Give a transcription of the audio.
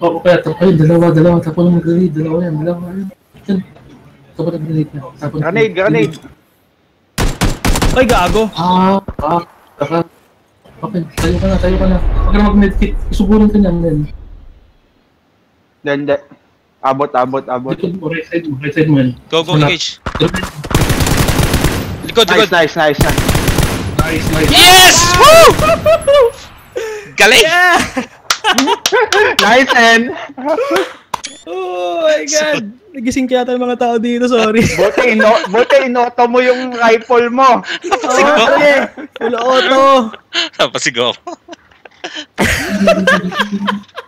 Oo, kaya tapos ayun, dalawa, dalawa, tapos lang mag-grenade, dalawa yan, dalawa yan. Yan. Tapos nag-grenade na. Tapos Grenade, grenade. Ay, gago. Ah, ah, saka. Okay, tayo ka na, tayo ka na. Huwag na mag-medkit. Isuburin ka niyan, men. Hindi. Abot, abot, abot. Mo, right side mo, right side mo yan. Go, go, engage. Likod, likod. Nice, nice, nice, nice. Nice, nice. Yes! Woo! Galing! Yeah! Nice, and Oh my God! Nagising kaya tayo mga tao dito, sorry. buti, ino, buti inoto mo yung rifle mo. Napasigaw Oh, ako. sige. Wala auto. Napasigaw ako.